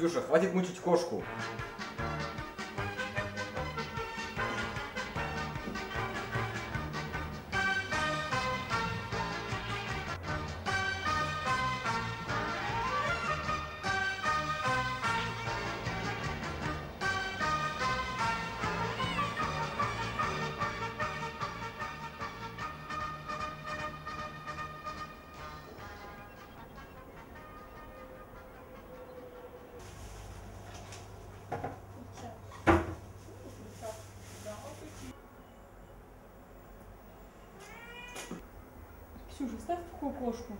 Ксюша, хватит мучить кошку. Ксюша, ставь покой кошку.